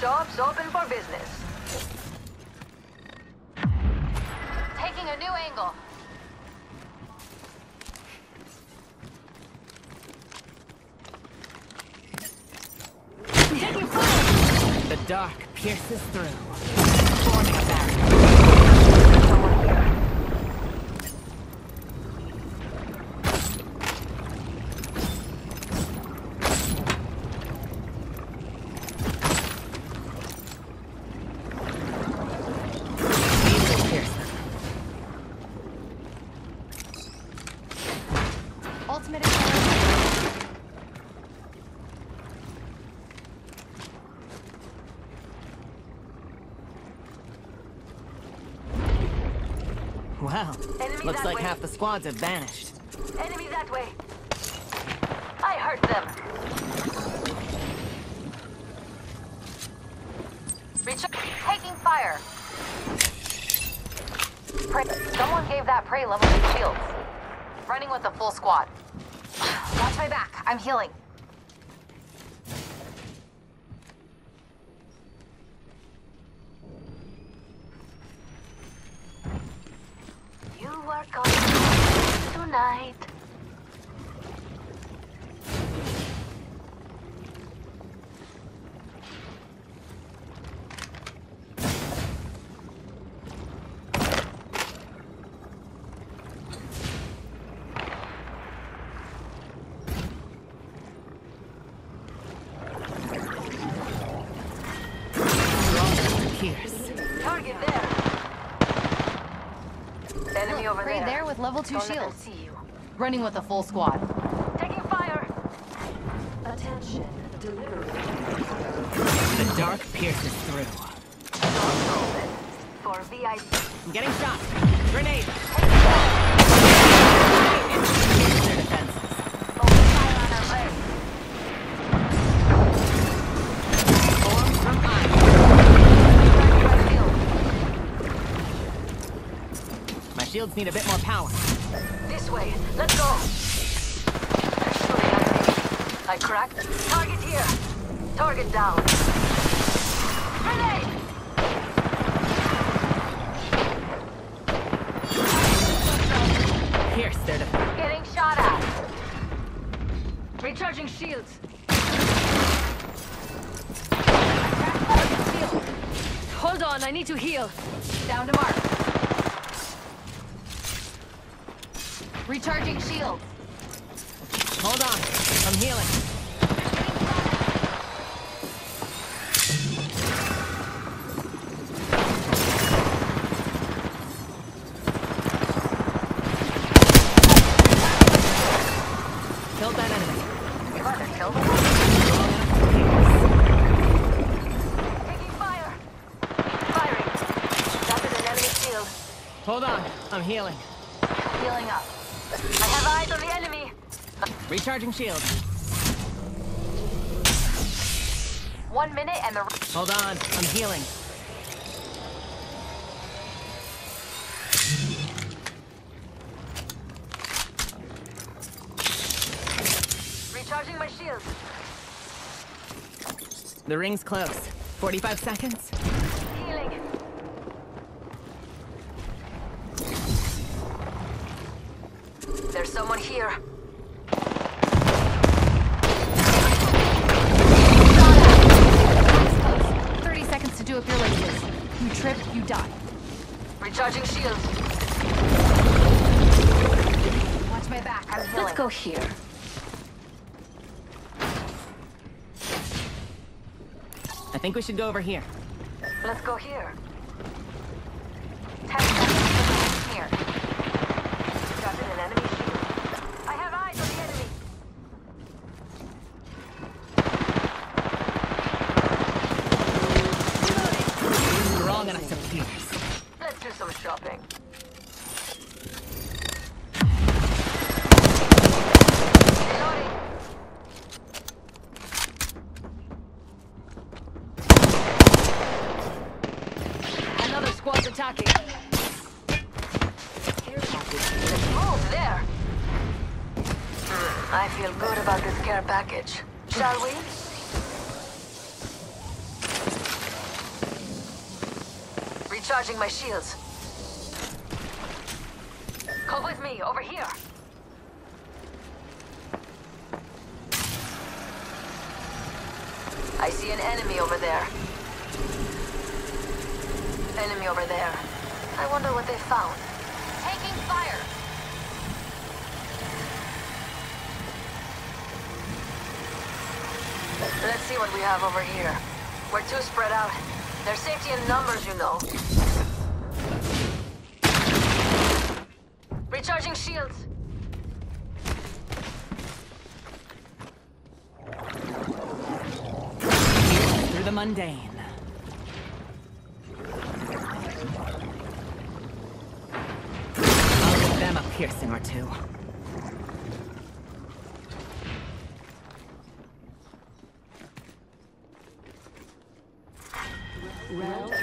shop's open for business. Taking a new angle. Taking fire! The dark pierces through, forming a barrier. Someone here. These will pierce them. Ultimate accelerator. Enemy looks like way. half the squads have vanished. Enemy that way. I heard them. Reach taking fire. Prey. Someone gave that prey level two shields. Running with a full squad. Watch my back. I'm healing. You are coming tonight. Enemy there. there with level two Don't shields. see you. Running with a full squad. Taking fire. Attention, delivery. The dark pierces through. For VIP. I'm getting shot. Grenade. Shields need a bit more power. This way. Let's go. They're shooting at me. I cracked. Target here. Target down. Grenade! Pierce their defenses. Getting shot at. Recharging shields. Hold on, I need to heal. Down to mark. Recharging shields. Hold on. I'm healing. Killed that enemy. You killed him. Taking fire. Firing. An enemy shield. Hold on. I'm healing. Healing up. I have eyes on the enemy. Recharging shield. One minute and the Hold on. I'm healing. Recharging my shield. The ring's close. 45 seconds. Here. 30 seconds to do up your laces. You trip, you die. Recharging shield. Watch my back. I'm. Let's go here. I think we should go over here. Let's go here. Ten seconds to here. Started an enemy shield. I have eyes on the enemy. Strong enough to pierce. Let's do some shopping. Another squad's attacking. Move there. Hmm, I feel good about this care package. Shall we? Recharging my shields. Come with me, over here. I see an enemy over there. Enemy over there. I wonder what they found. Taking fire. Let's see what we have over here. We're too spread out. There's safety in numbers, you know. Recharging shields. Through the mundane. I'll give them a piercing or two.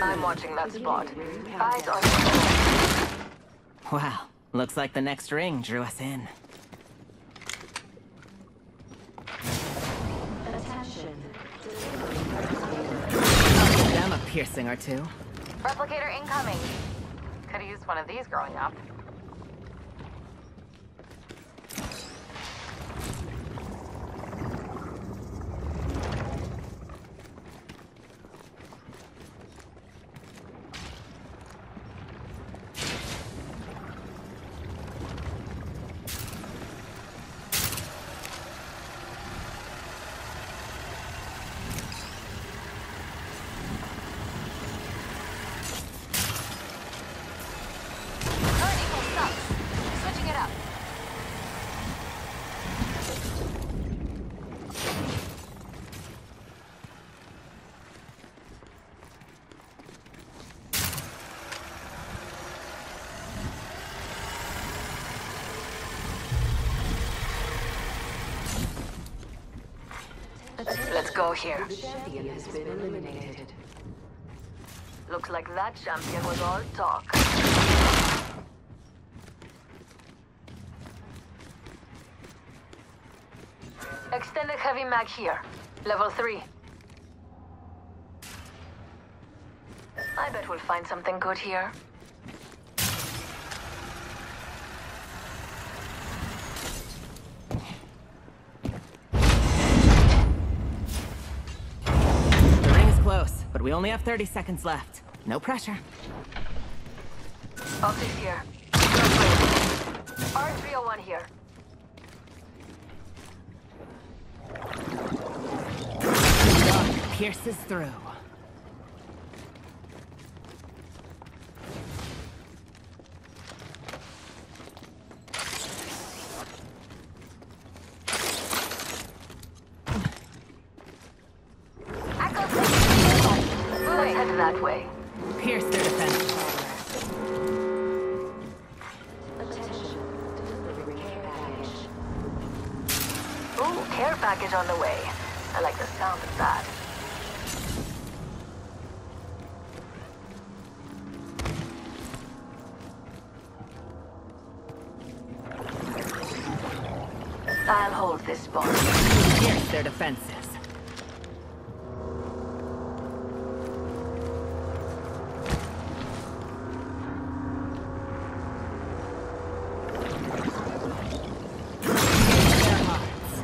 I'm watching that spot. Eyes on. Wow, looks like the next ring drew us in. Attention. Them a piercing or two. Replicator incoming. Could have used one of these growing up. Go here. The champion has been eliminated. Looks like that champion was all talk. Extended heavy mag here. Level 3. I bet we'll find something good here. The ring's close, but we only have 30 seconds left. No pressure. Optics here. R301 here. Pierces through. That way. Pierce their defense. Attention. Care package. Ooh, care package on the way. I like the sound of that. I'll hold this spot. Pierce their defenses. Their hearts.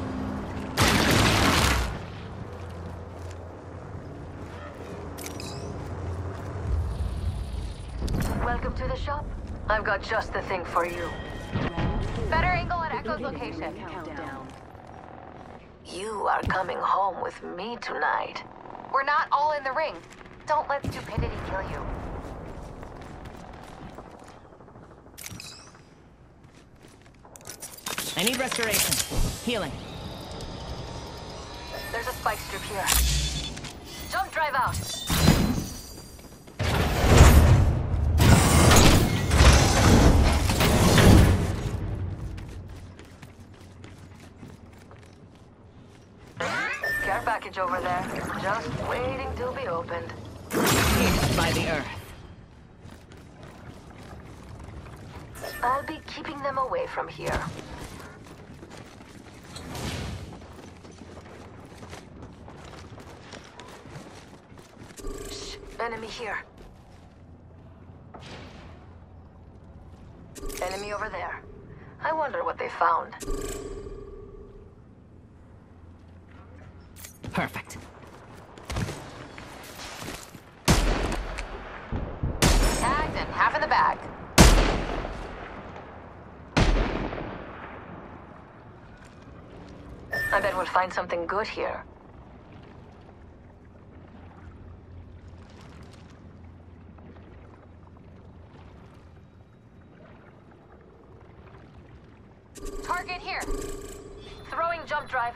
Welcome to the shop. I've got just the thing for you. Better angle at Echo's location. Countdown. You are coming home with me tonight. We're not all in the ring. Don't let stupidity kill you. I need restoration. Healing. There's a spike strip here. Jump drive out. over there, just waiting to be opened. Pierced by the earth. I'll be keeping them away from here. Shh, enemy here. Enemy over there. I wonder what they found. Perfect. Tagged and half in the bag. I bet we'll find something good here. Target here. Throwing jump drive.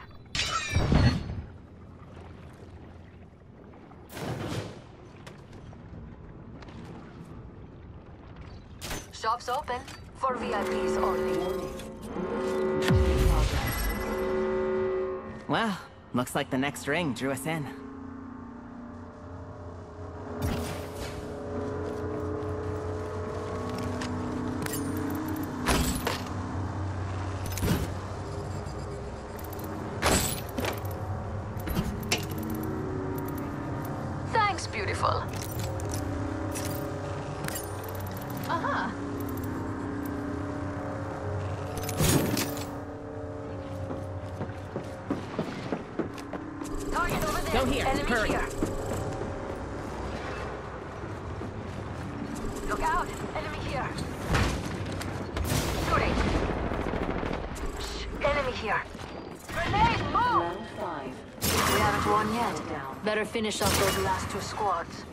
Shops open for VIPs only. Well, looks like the next ring drew us in. Go here, Enemy hurry. here. Look out. Enemy here. Shooting. Shh. Enemy here. Grenade, move! Round five. We haven't won yet. Down. Better finish off those last two squads.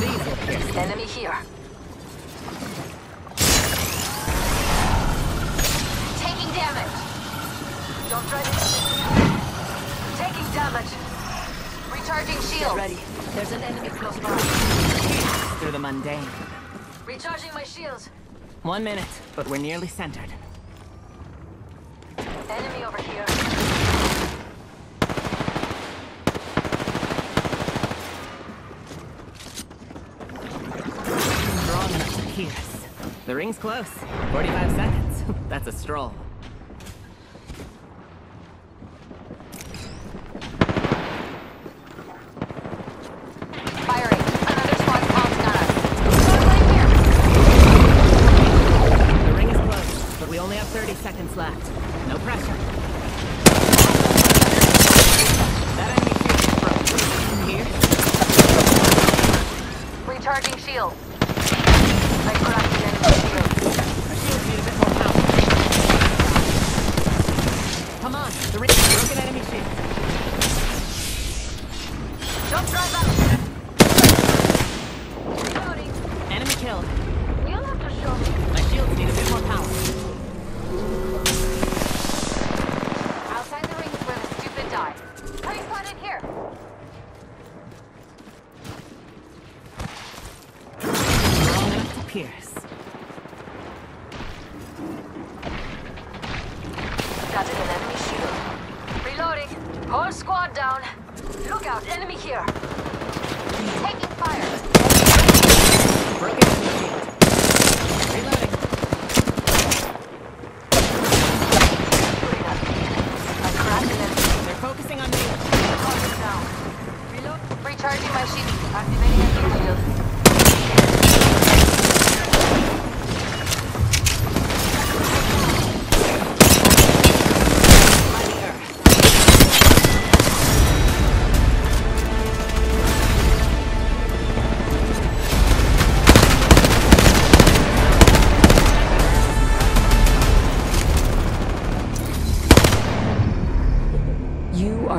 These will. Enemy here. Don't try to... Taking damage. Recharging Get shield. ready. There's an enemy close by. Through the mundane. Recharging my shields. One minute, but we're nearly centered. Enemy over here. Strong enough to pierce. The ring's close. 45 seconds. That's a stroll.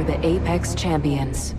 The Apex Champions.